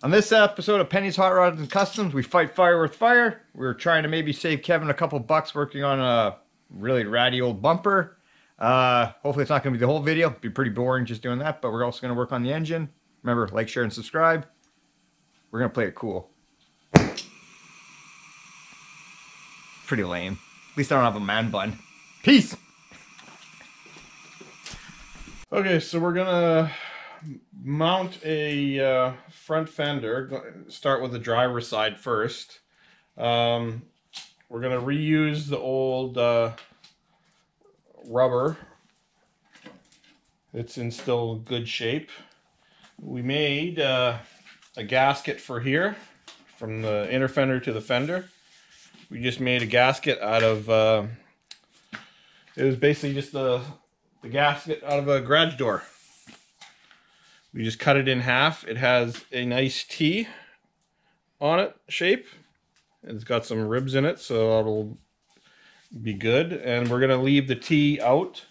On this episode of Penny's Hot Rods and Customs, we fight fire with fire. We're trying to maybe save Kevin a couple bucks working on a really ratty old bumper. Uh, hopefully it's not going to be the whole video. It'd be pretty boring just doing that, but we're also going to work on the engine. Remember, like, share, and subscribe. We're going to play it cool. Pretty lame. At least I don't have a man bun. Peace! Okay, so we're gonna mount a uh, front fender. Start with the driver's side first. Um, we're gonna reuse the old uh, rubber. It's in still good shape. We made uh, a gasket for here, from the inner fender to the fender. We just made a gasket out of. Uh, it was basically just the the gasket out of a garage door. We just cut it in half. It has a nice T on it shape. It's got some ribs in it, so it'll be good. And we're gonna leave the T out,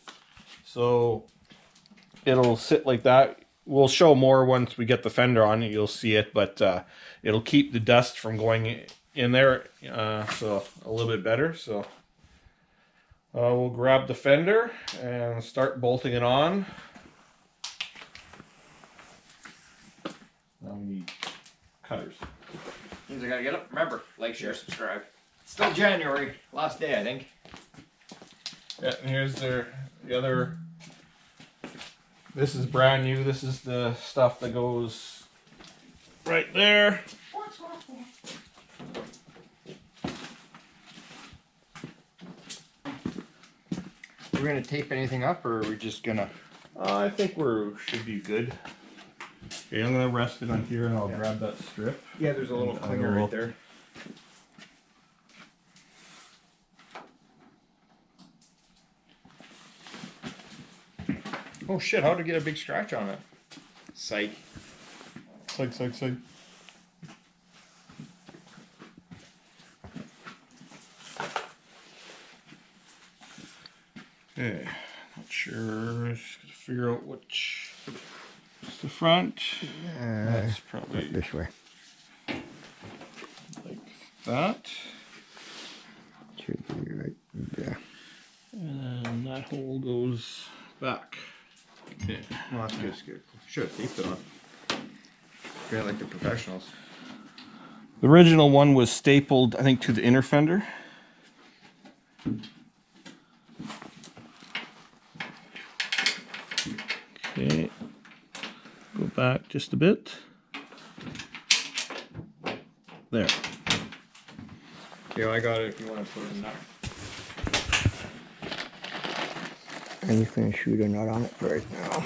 so it'll sit like that. We'll show more once we get the fender on. You'll see it, but uh, it'll keep the dust from going in there, uh, so a little bit better. So. Uh, we'll grab the fender and start bolting it on. Now we need cutters. Means I gotta get up. Remember, like, share, subscribe. It's still January. Last day, I think. Yeah, and here's their the other. This is brand new. This is the stuff that goes right there. We're gonna tape anything up, or are we just gonna? Uh, I think we're should be good. Okay, I'm gonna rest it on here, and I'll grab that strip. Yeah, there's a little And clinger will- right there. Oh shit! How would I get a big scratch on it? Psych. Psych, psych, psych. Okay, not sure. Just gotta figure out which is the front. That's probably this way. like that. Should be right there. And that hole goes back. Okay. Well, that's good. That's good. Should have taped it on. Yeah, like the professionals. The original one was stapled, I think, to the inner fender. Okay, go back just a bit. There. Yeah, I got it. If you want to put it in there. And you can shoot a nut on it right now.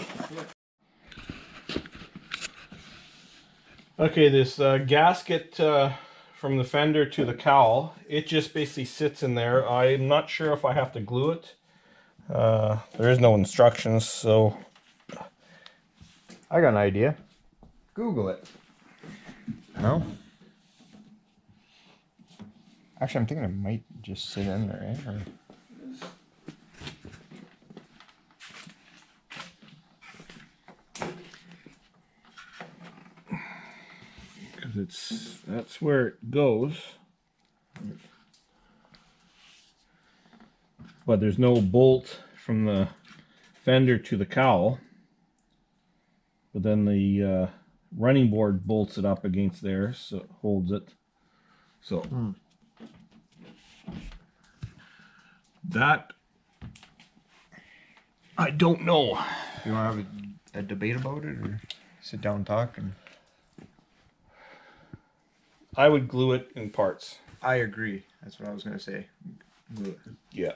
Okay, this uh, gasket uh, from the fender to the cowl, it just basically sits in there. I'm not sure if I have to glue it. Uh, there is no instructions, so I got an idea. Google it. No. Actually, I'm thinking it might just sit in there. Eh? Or... because it's that's where it goes. But there's no bolt from the fender to the cowl. But then the uh, running board bolts it up against there, so it holds it. So that I don't know. You want to have a, a debate about it, or sit down and talk? And I would glue it in parts. I agree. That's what I was gonna say. Because Yeah.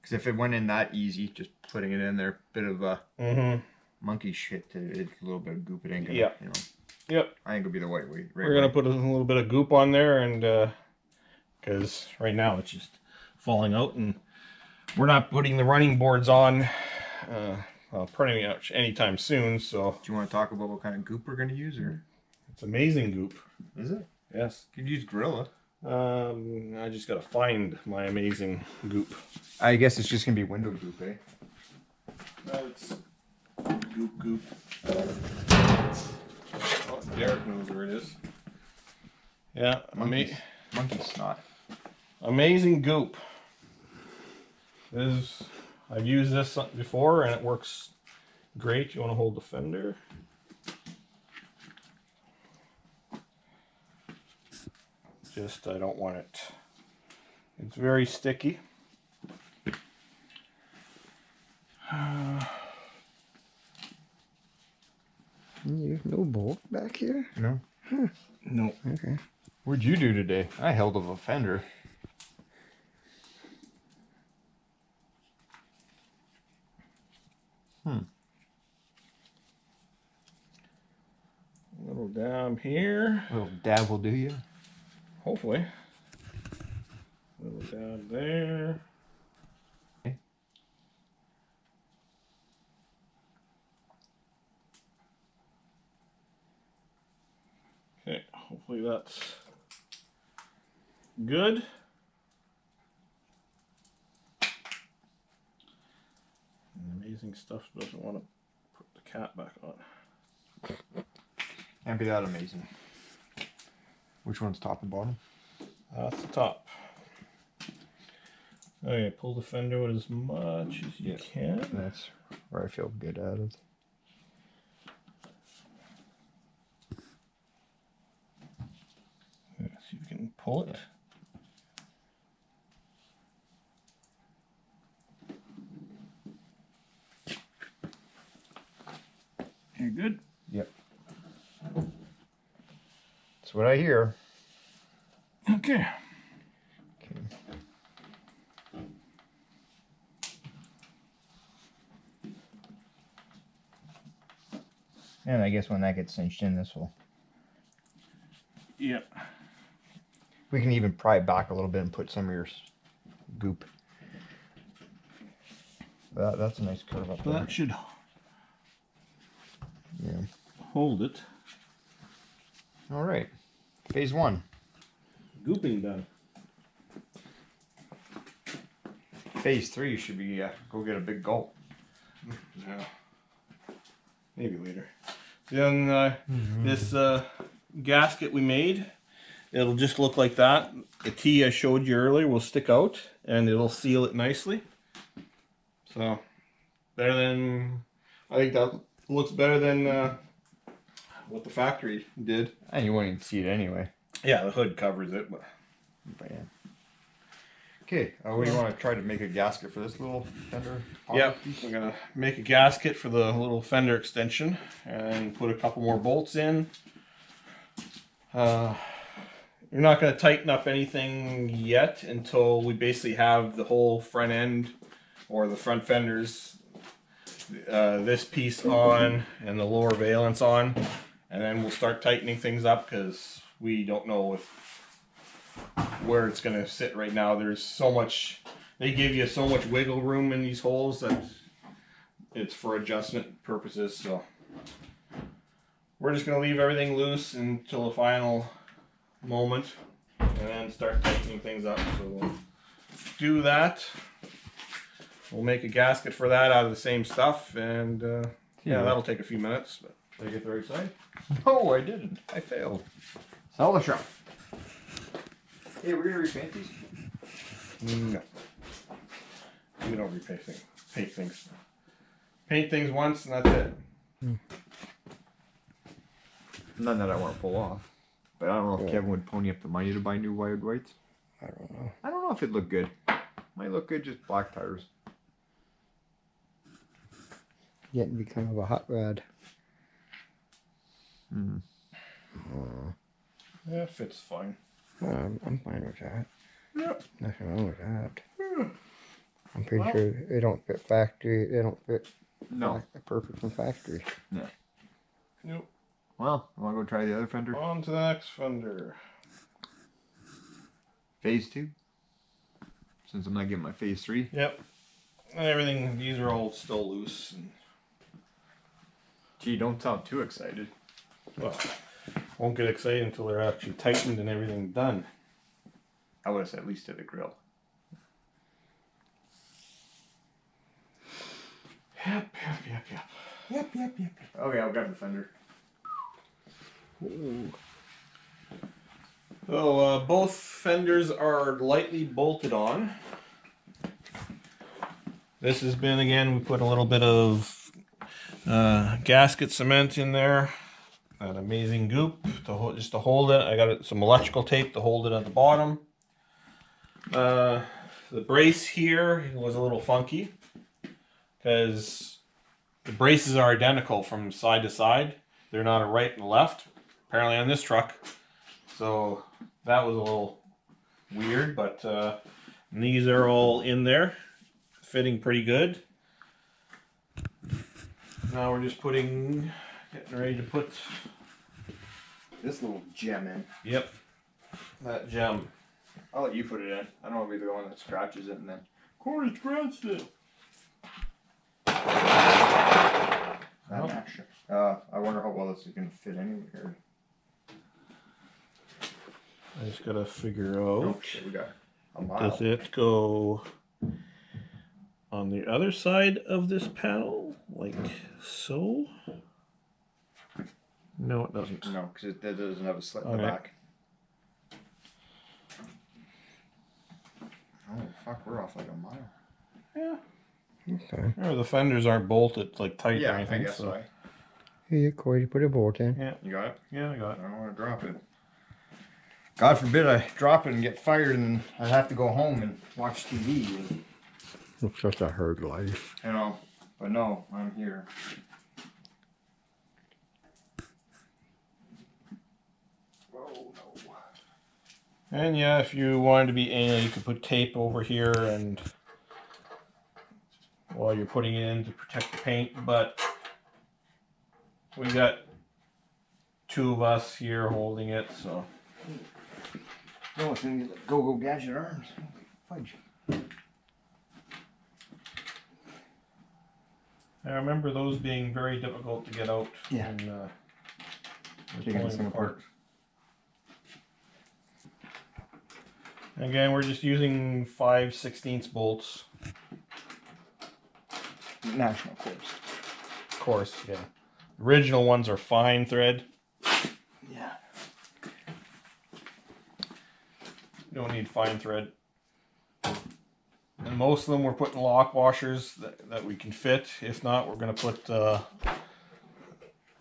Because if it went in that easy, just putting it in there, bit of a Mm-hmm. Monkey shit to it, a little bit of goop. It ain't gonna. Yeah. You know, Yep. I think it'll be the white way. Right We're gonna way. put a little bit of goop on there, and uh because right now it's just falling out, and we're not putting the running boards on, uh, well, pretty much anytime soon. So Do you want to talk about what kind of goop we're gonna use, or it's amazing goop. is it? Yes. Could use Gorilla. Um, I just gotta find my amazing goop. I guess it's just gonna be window goop, eh? No, it's goop goop. Oh, Derek knows where it is. Yeah, Monkey, monkey snot. amazing goop. This is, I've used this before and it works great. You want to hold the fender? Just I don't want it. It's very sticky. Uh, There's no bolt back here? No. No. Okay. What'd you do today? I held up a fender. A little down here. A little dab will do you. Hopefully. A little down there. Okay, hopefully that's good. And amazing stuff doesn't want to put the cap back on. Can't be that amazing. Which one's top and bottom? That's the top. Oh okay, pull the fender with as much as you Yeah. can. That's where I feel good at it. Yeah, see if you it. You're good. Yep. That's what I hear. Okay. Okay. And I guess when that gets cinched in, this will. Yep. We can even pry it back a little bit and put some of your goop. That, that's a nice curve up there. That should Yeah. hold it. All right. Phase one. Gooping done. Phase three should be uh, go get a big gulp. Yeah. Maybe later. Then uh, this uh, gasket we made, it'll just look like that. The T I showed you earlier will stick out and it'll seal it nicely. So better than I think that looks better than uh, what the factory did. And you won't even see it anyway. Yeah, the hood covers it, but But yeah. Okay, uh, you want to try to make a gasket for this little fender? Yep, we're gonna make a gasket for the little fender extension and put a couple more bolts in. Uh, you're not gonna tighten up anything yet until we basically have the whole front end or the front fenders, uh, this piece on and the lower valence on, and then we'll start tightening things up because we don't know if where it's gonna sit right now. There's so much they give you so much wiggle room in these holes that it's for adjustment purposes. So we're just gonna leave everything loose until the final moment, and then start tightening things up. So we'll do that. We'll make a gasket for that out of the same stuff, and uh, yeah, that'll take a few minutes. But Did I get the right side? No, I didn't. I failed. Sell the shop. Hey, we're gonna repaint these. no, we don't repaint things. Paint things. Paint things once, and that's it. None that I want to pull off. But I don't know if Yeah. Kevin would pony up the money to buy new wide whites. I don't know. I don't know if it'd look good. Might look good just black tires. Getting to be kind of a hot rod. Hmm. Yeah, fits fine. Um, I'm fine with that. Yep. Nothing wrong with that. Hmm. I'm pretty Well- sure they don't fit factory. They don't fit No. perfect from factory. No. Nope. Well, I want to go try the other fender. On to the next fender. Phase two. Since I'm not getting my phase three. Yep. And everything, these are all still loose. And, Gee, don't sound too excited. well, won't get excited until they're actually tightened and everything done. I would have at least to the grill. Yep, yep, yep, yep. Yep, yep, yep, yep. Okay, I'll grab the fender. So uh, both fenders are lightly bolted on. This has been again. We put a little bit of uh, gasket cement in there. That amazing goop to hold, just to hold it. I got some electrical tape to hold it at the bottom. Uh, the brace here was a little funky because the braces are identical from side to side. They're not a right and left. Apparently on this truck. So that was a little weird, but uh, these are all in there, fitting pretty good. Now we're just putting, getting ready to put, This little gem in. yep, that gem. I'll let you put it in. I don't want to be the one that scratches it and then. Corey scratched it. That Oh. action. Uh, I wonder how well this is gonna fit anywhere. I just gotta figure Oh, out. shit, we got a mile. Does it go on the other side of this panel, like so? No, it doesn't. No, because it, it doesn't have a slit in the Okay. back. Oh fuck, we're off like a mile. Yeah. Okay. Or the fenders aren't bolted like tight or Yeah, I anything. guess so. so. Here you Corey, put a bolt in. Yeah, You got it? yeah, I got it. I don't want to drop it. God forbid I drop it and get fired and I have to go home and watch TV. And, Looks like a herd life. you know, but no, I'm here. Oh no. And yeah, if you wanted to be anal, you could put tape over here and while you're putting it in to protect the paint, but we got two of us here holding it, so No, it's gonna get go go gadget arms. Fudge. I remember those being very difficult to get out. Yeah. And, uh, Taking this thing apart. Again, we're just using 5 16 bolts. National coarse. Of course, yeah. Original ones are fine thread. Yeah. You don't need fine thread. And most of them we're putting lock washers that, that we can fit. If not, we're gonna put uh,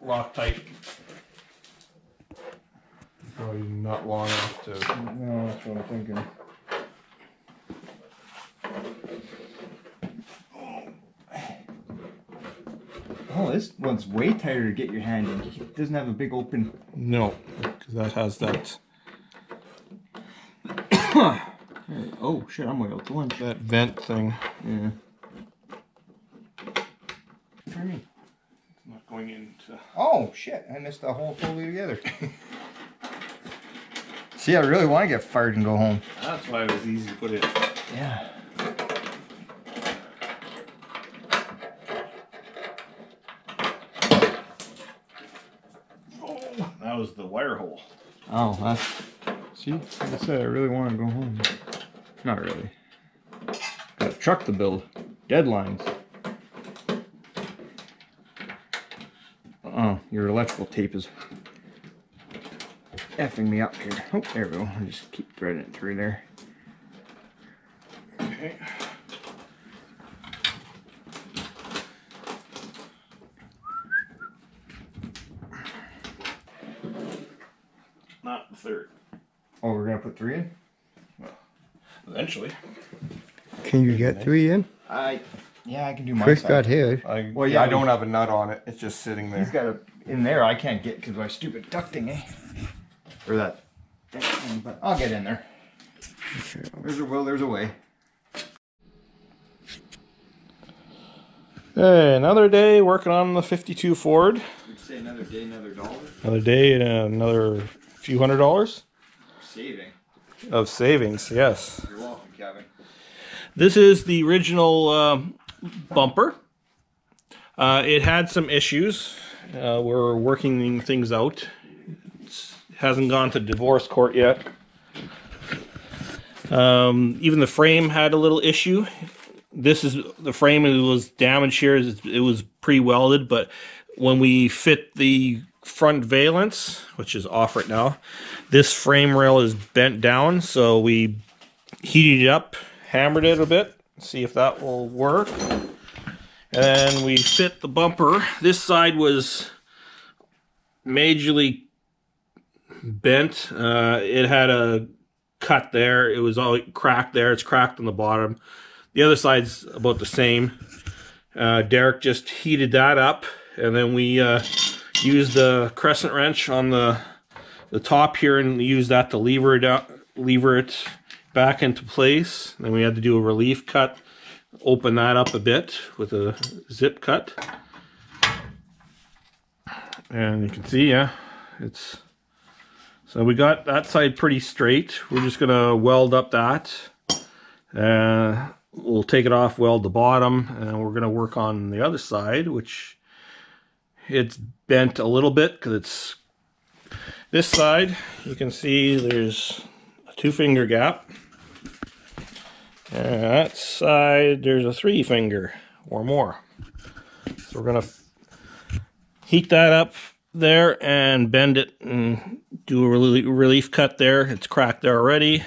Loctite. Probably not long enough to. No, that's what I'm thinking. Oh, this one's way tighter to get your hand in. It doesn't have a big open. No, because that has that Oh shit, I'm way out to lunch. that vent thing. Yeah. For me. Not going into. Oh shit, I missed the whole totally together. See, I really want to get fired and go home. That's why it was easy to put it. Yeah. Oh, that was the wire hole. Oh, that's. See, like I said, I really want to go home. Not really. Got a truck to build. Deadlines. Oh, your electrical tape is effing me up here. Oh, there we go. I'll just keep threading it through there. Okay. Not the third. Oh, we're gonna put three in. Eventually. Can you get three in? I, yeah, I can do my Chris side. got his. I, Well, yeah, I don't have a nut on it. It's just sitting He's there. got a in there. I can't get because my stupid ducting, eh? Or that. that thing, but I'll get in there. There's a will. There's a way. Hey, another day working on the 52 Ford. We'd say another day, another dollar. Another day and another few hundred dollars Saving. of savings. Yes. You're welcome, Kevin. This is the original um, bumper. Uh, it had some issues. Uh, we're working things out. It hasn't gone to divorce court yet. Um, even the frame had a little issue. This is the frame. It was damaged here. It was pre-welded, but when we fit the front valence, which is off right now. This frame rail is bent down, so we heated it up, hammered it a bit, see if that will work. And we fit the bumper. This side was majorly bent. Uh, it had a cut there. It was all cracked there. It's cracked on the bottom. The other side's about the same. Uh, Derek just heated that up, and then we uh, used the crescent wrench on the the top here and use that to lever it out, lever it back into place. Then we had to do a relief cut, open that up a bit with a zip cut. And you can see, yeah, it's so we got that side pretty straight. We're just gonna weld up that. Uh, we'll take it off, weld the bottom, and we're gonna work on the other side, which it's bent a little bit because it's this side. You can see there's a two finger gap. And that side, there's a three finger or more. So we're gonna heat that up there and bend it and do a relief cut there. It's cracked there already.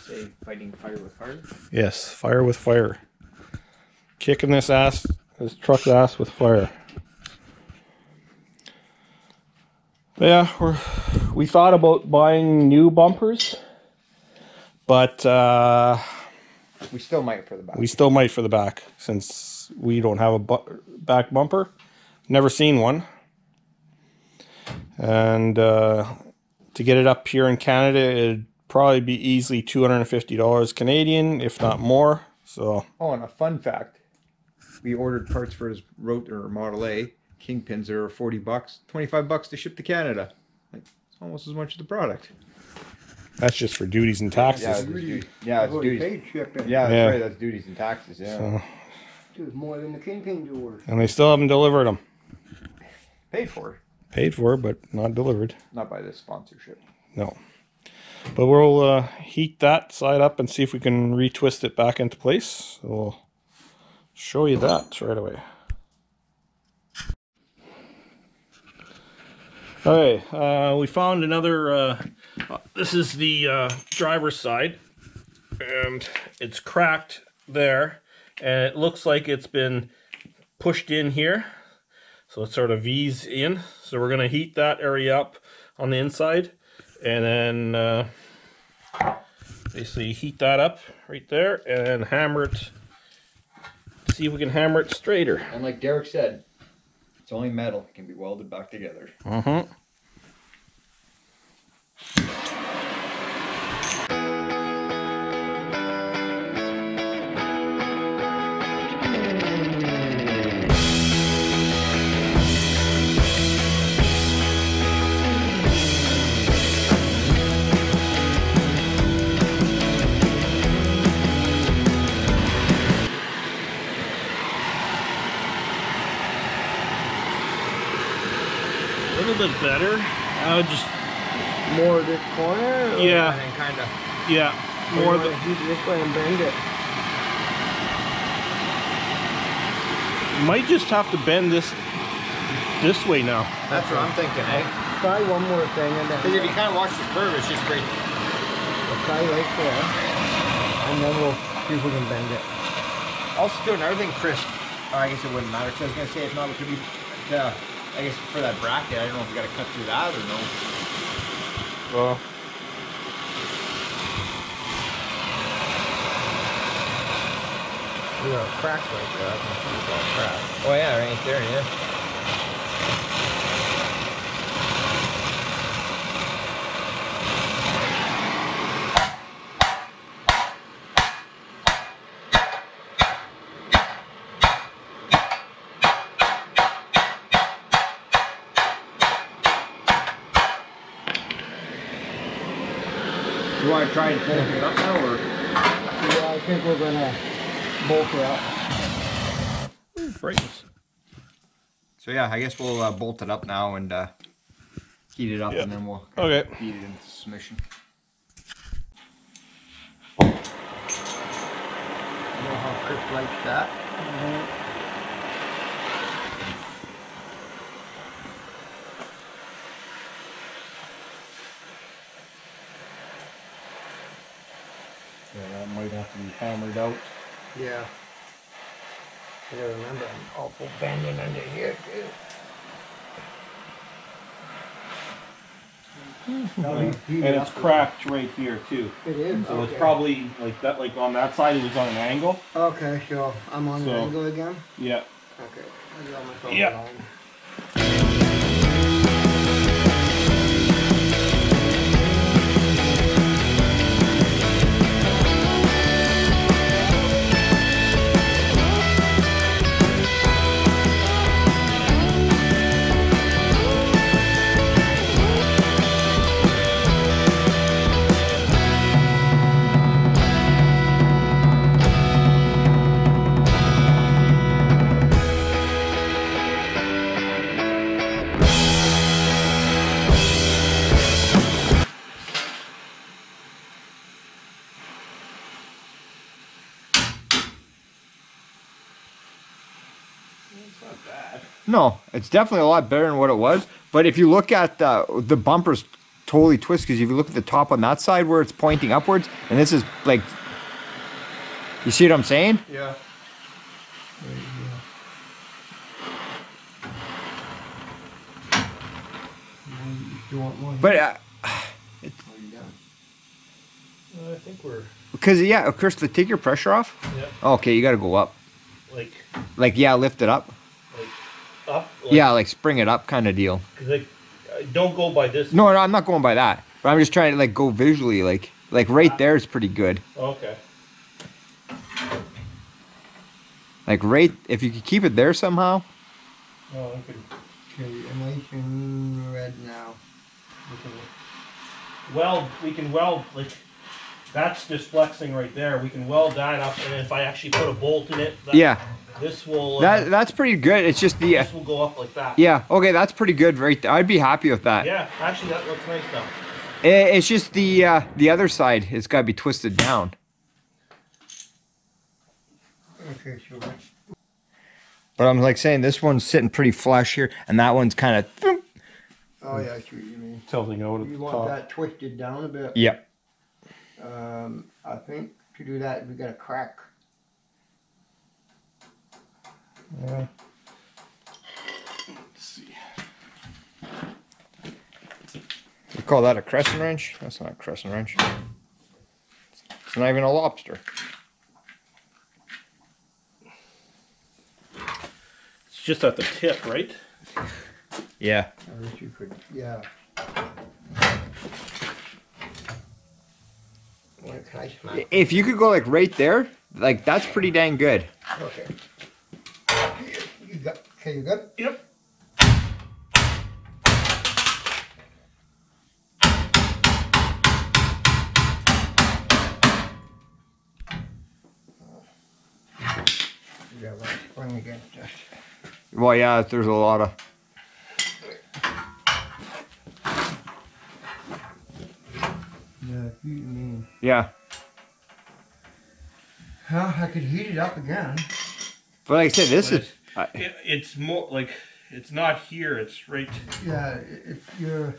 Say fighting fire with fire. Yes, fire with fire. Kicking this ass, this truck's ass with fire. But yeah, we're we thought about buying new bumpers, but uh, We still might for the back. we still might for the back since we don't have a bu- back bumper. Never seen one, and uh, to get it up here in Canada, it'd probably be easily two hundred and fifty dollars Canadian, if not more. So Oh, and a fun fact: we ordered parts for his Rote or Model A kingpins. They were forty bucks, twenty-five bucks to ship to Canada. Like it's almost as much as the product. that's just for duties and taxes. Yeah, it's, duty- yeah, it's duties. paid shipping. Yeah, that's Yeah. right. That's duties and taxes. Yeah, So, It's more than the kingpins are and they still haven't delivered them. paid for, Paid for, but not delivered. not by this sponsorship. No. But we'll uh, heat that side up and see if we can retwist it back into place. So we'll show you that right away. Okay, uh, we found another. Uh, this is the uh, driver's side, and it's cracked there, and it looks like it's been pushed in here. So it sort of V's in. So we're gonna heat that area up on the inside, and then uh, basically heat that up right there, and hammer it. See if we can hammer it straighter. And like Derek said, it's only metal. It can be welded back together. Uh-huh. Better. I would just More this corner? Yeah. Kind of. yeah more wanna the heat this way and bend it. might just have to bend this this way now. That's what I'm thinking, eh? Try one more thing and then. Because if you kind of watch the curve, it's just straight. we'll try right there. And then we'll see if we can bend it. Also, do another thing, Chris. Oh, I guess it wouldn't matter. Cause I was gonna say if not, it could be. Uh, I guess for that bracket, I don't know if we gotta cut through that or no. Well, We got a crack right there. I can see it's all cracked. Oh yeah, right there, yeah. Try and pull it up now, or? Yeah, I think we're gonna bolt it up. brightness. So yeah, I guess we'll uh, bolt it up now and uh, heat it up, Yeah. and then we'll Okay. feed it into submission. You know how Chris likes that? Yeah, that might have to be hammered out. Yeah. I gotta remember, I'm awful bending under here too. No, he- he And it's up- cracked right here too. It is. So it's okay. probably like that, like on that side it was on an angle. Okay, so I'm on the So- angle again. Yeah. Okay, I got myself Yeah. aligned. No, it's definitely a lot better than what it was. But if you look at the the bumpers totally twist because if you look at the top on that side where it's pointing upwards, and this is like, you see what I'm saying? Yeah. You want more? But uh, Are you? I think we're because yeah, of course, to take your pressure off. yeah, Okay, you got to go up. like Like yeah, lift it up. Like up. Like, Yeah, like spring it up kind of deal. Cause like, don't go by this. No, no, I'm not going by that. But I'm just trying to like go visually. Like like right there is pretty good. Okay. Like right, if you could keep it there somehow. Oh, I could Okay, I'm nice red now. Okay. weld. We can weld like. That's just flexing right there. We can weld that up, and if I actually put a bolt in it, that, Yeah, this will. Uh, that that's pretty good. It's just the uh, this will go up like that. yeah. Okay, that's pretty good right there. I'd be happy with that. Yeah, actually, that looks nice now. I- It's just the uh, the other side. It's got to be twisted down. Okay, so what- But I'm like saying this one's sitting pretty flush here, and that one's kind of. Oh yeah, I see what you mean. Tilting out at You the want top. that twisted down a bit. Yep. Um, I think to do that we got to crack. Yeah. Let's see. You call that a crescent wrench? That's not a crescent wrench. It's not even a lobster. It's just at the tip, right? Yeah. I wish you could. Yeah. Well, can I smack? If you could go like right there, like that's pretty dang good. Okay. You got. Okay, you good? Yep. You got one spring against us. Well, yeah, there's a lot of. Yeah, you mean. Yeah. Well, I could heat it up again. But like I said, this But is. I- It, it's more like it's not here. It's right. Yeah, if you're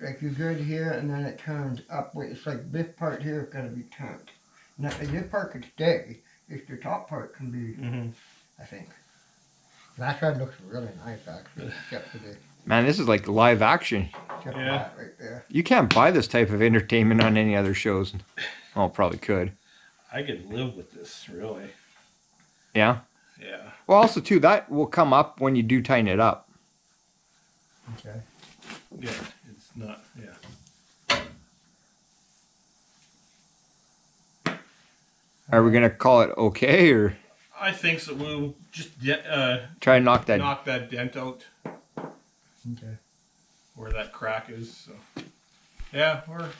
like you're good here and then it turns upward. It's like this part here is gonna be turned. Now this part could stay. If the top part can be, Mm-hmm. I think. That side looks really nice actually, except for the Man, this is like live action. except for Yeah. that right there. You can't buy this type of entertainment on any other shows. Oh, probably could. I could live with this, really. Yeah. Yeah. Well, also too, that will come up when you do tighten it up. Okay. Yeah. It's not. Yeah. Are we gonna call it okay or I think so. We'll just de- uh, try and knock that? knock that dent out Okay. where that crack is. So. Yeah, we're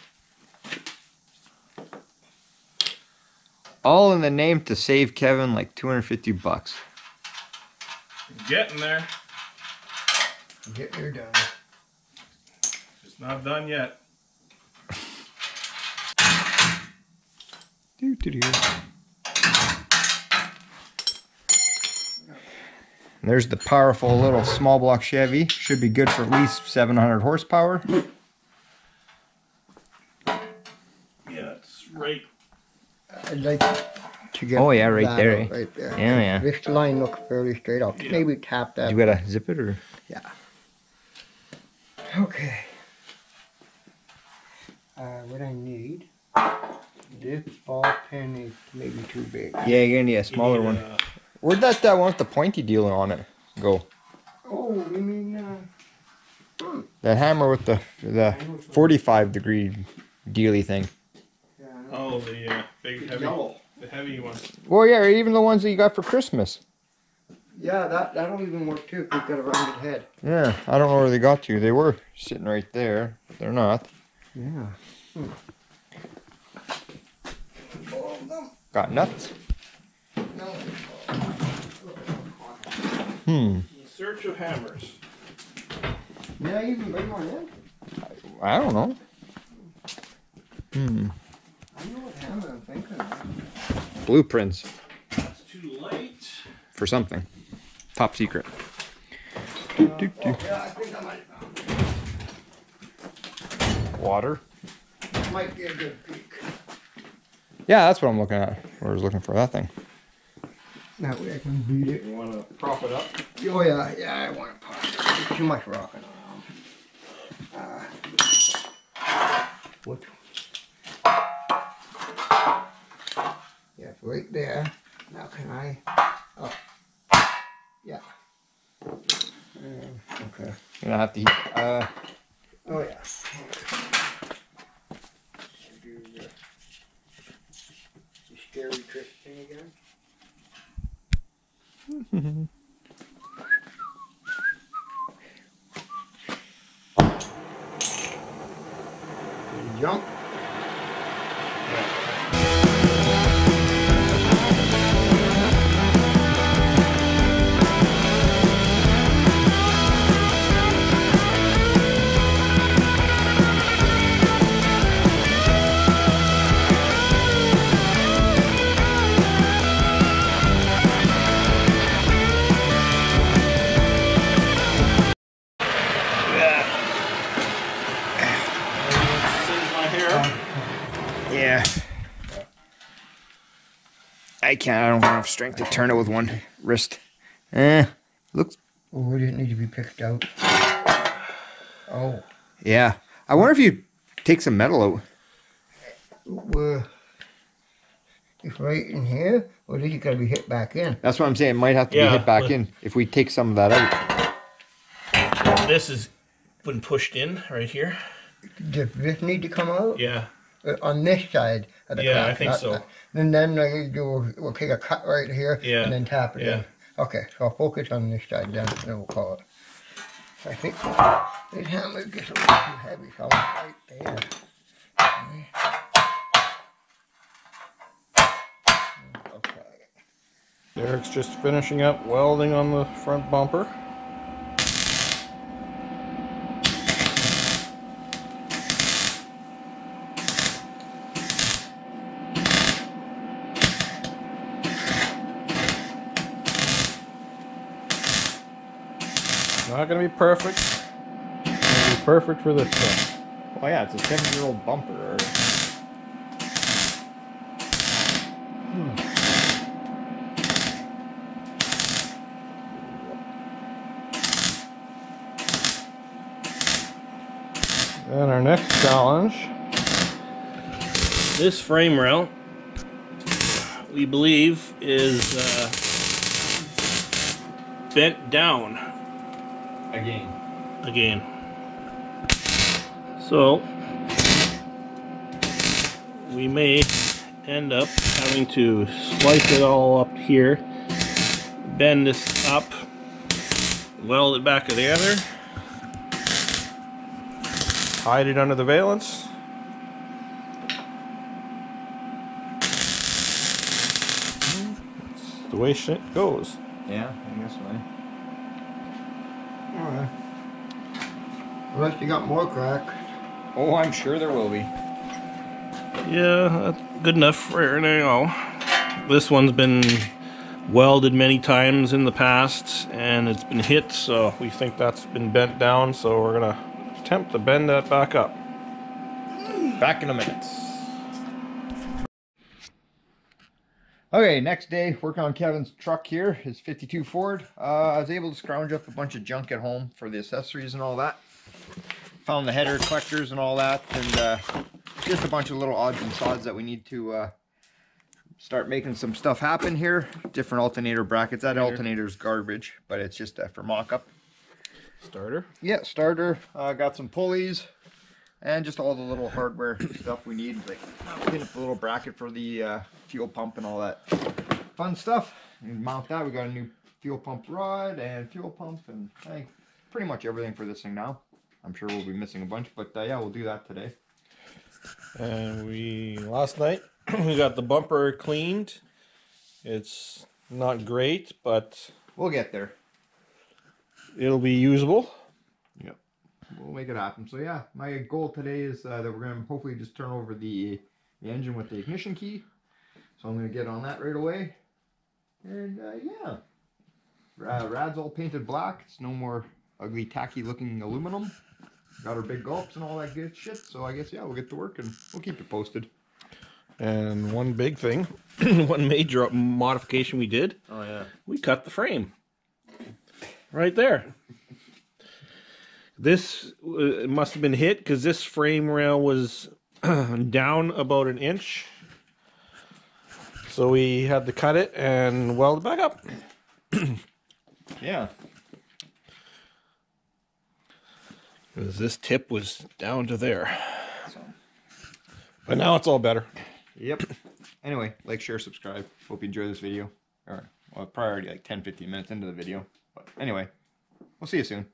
All in the name to save Kevin like 250 bucks. getting there. Get your done. It's not done yet. Doo, doo, doo. There's the powerful little small block Chevy. Should be good for at least 700 horsepower. Yeah, it's right. I'd like to get. Oh, yeah, right that there, eh? Right there. Yeah, yeah. This line looks fairly straight up. Yeah. Maybe tap that. You gotta zip it or? Yeah. Okay. Uh, what I need, this ball peen is maybe too big. Yeah, you're gonna need a smaller one. Uh, Where'd that that one with the pointy deal on it go? Oh, you mean, uh, That hammer with the the 45 degree dealy thing. Yeah, oh, the uh, big heavy, yellow. the heavy one. Well, yeah, even the ones that you got for Christmas. Yeah, that, that'll even work too, if you've got a rounded head. Yeah, I don't know where they got to. They were sitting right there, but they're not. Yeah. Got nuts. No. Hmm. In search of hammers. Yeah, even bring one in. I don't know. Hmm. I know what hammer I'm thinking of. Blueprints That's too light. for something. Top secret. Oh, yeah, I think I might, Water. might be a good peek. Yeah, that's what I'm looking at. I was looking for that thing. That way I can beat it. You want to prop it up? Oh yeah, yeah, I want to pop. There's too much rocking around. Uh, what? Yeah, it's right there. Now can I? Oh, yeah. Um, okay. You're gonna have to heat. Uh, Oh yeah. Do the the scary trick thing again. Jump. Can't. I don't have enough strength to turn it with one wrist. Eh. Looks. Oh, would it need to be picked out? Oh, Yeah. I wonder if you take some metal out. well, it's right in here, or is it gotta be hit back in? That's what I'm saying. It might have to Yeah, be hit back in if we take some of that out. This has been pushed in right here. Does this need to come out? Yeah. Uh, on this side of the Yeah, I think not so. that. And then I do, we'll take a cut right here Yeah, and then tap it yeah. in. Okay, so I'll focus on this side then, and then we'll call it. I think this hammer gets a little too heavy, so I'll right there. Okay. Derek's just finishing up welding on the front bumper. Not gonna be perfect. Gonna be perfect for this thing. Oh yeah, it's a seven-year-old bumper. And our next challenge. This frame rail, we believe, is uh, bent down Again. again. So, we may end up having to slice it all up here, bend this up, weld it back together, hide it under the valance. That's the way shit goes. Yeah, I guess so. Alright. Unless you got more crack. Oh, I'm sure there will be. Yeah, that's good enough for now. This one's been welded many times in the past and it's been hit, so we think that's been bent down, so we're gonna attempt to bend that back up. Back in a minute. Okay, next day, working on Kevin's truck here, his 52 Ford. Uh, I was able to scrounge up a bunch of junk at home for the accessories and all that. Found the header collectors and all that, and uh, just a bunch of little odds and sods that we need to uh, start making some stuff happen here. Different alternator brackets. That alternator's garbage, but it's just uh, for mock-up. Starter. Yeah, starter. Uh, got some pulleys and just all the little hardware stuff we need, like pin up the little bracket for the uh, fuel pump and all that fun stuff. And mount that. We got a new fuel pump rod and fuel pump and I think pretty much everything for this thing now. I'm sure we'll be missing a bunch, but uh, yeah, we'll do that today. And we last night we got the bumper cleaned. It's not great, but We'll get there. it'll be usable. Yep. We'll make it happen. So yeah, my goal today is uh, that we're gonna hopefully just turn over the, the engine with the ignition key. So I'm gonna get on that right away. And uh, yeah, uh, Rad's all painted black. It's no more ugly, tacky looking aluminum. Got our big gulps and all that good shit. So I guess yeah, we'll get to work and we'll keep it posted. And one big thing, one major modification we did, Oh yeah. we cut the frame. Right there. This uh, must have been hit because this frame rail was down about an inch. So we had to cut it and weld it back up. Yeah. Because this tip was down to there. So, But now it's all better. yep. Anyway, like, share, subscribe. Hope you enjoy this video. Or well, probably already like 10, 15 minutes into the video. But anyway, we'll see you soon.